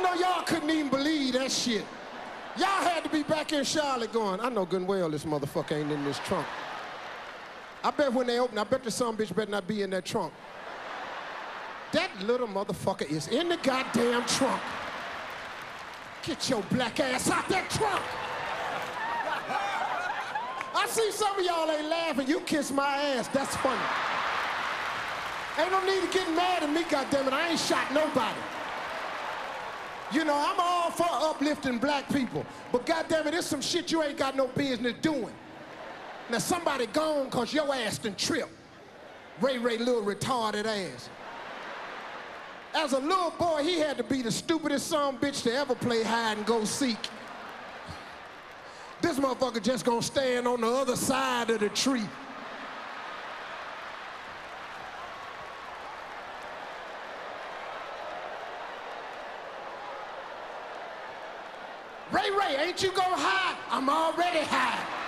I know y'all couldn't even believe that shit. Y'all had to be back in Charlotte going, I know good and well this motherfucker ain't in this trunk. I bet when they open, I bet the son bitch better not be in that trunk. That little motherfucker is in the goddamn trunk. Get your black ass out that trunk. I see some of y'all ain't laughing. You kiss my ass. That's funny. Ain't no need to get mad at me, goddammit. I ain't shot nobody. You know, I'm all for uplifting black people. But goddamn it, it's some shit you ain't got no business doing. Now somebody gone cause your ass done tripped. Ray Ray little retarded ass. As a little boy, he had to be the stupidest son bitch to ever play hide and go seek. This motherfucker just gonna stand on the other side of the tree. Ray Ray, ain't you gonna hide? I'm already high.